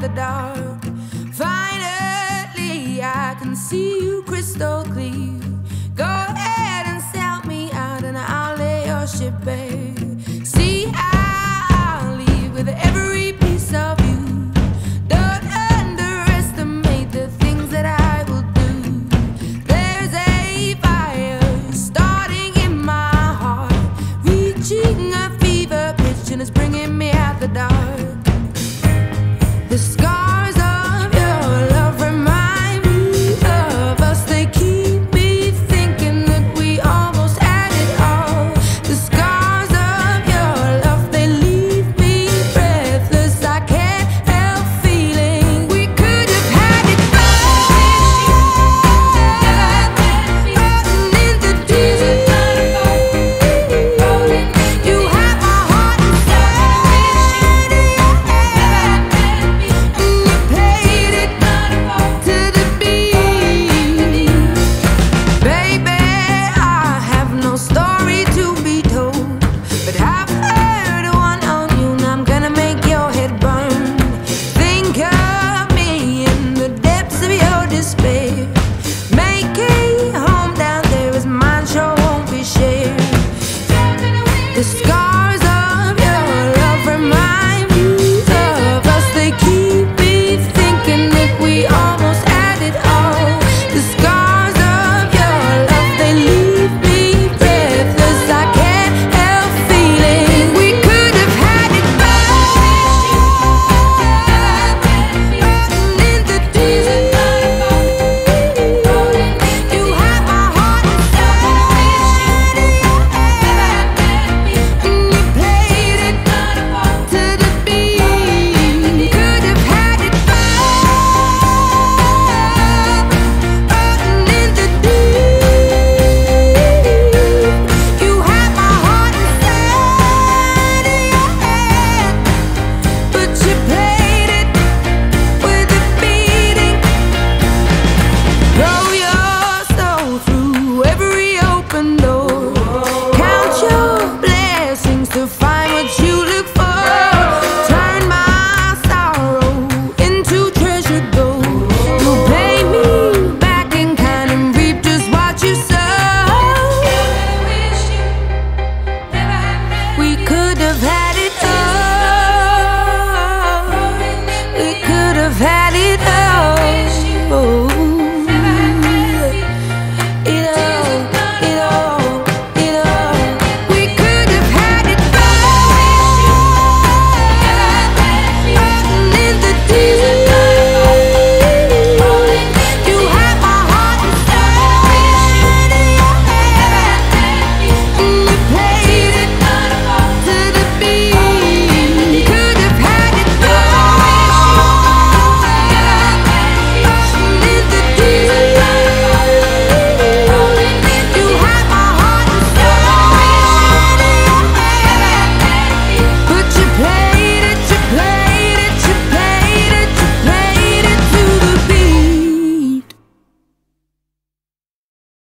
the dark. Finally, I can see you crystal clear. to find what you look for. Turn my sorrow into treasure. You pay me back in kind and reap just what you sow. We could have had it all. We could have had it all.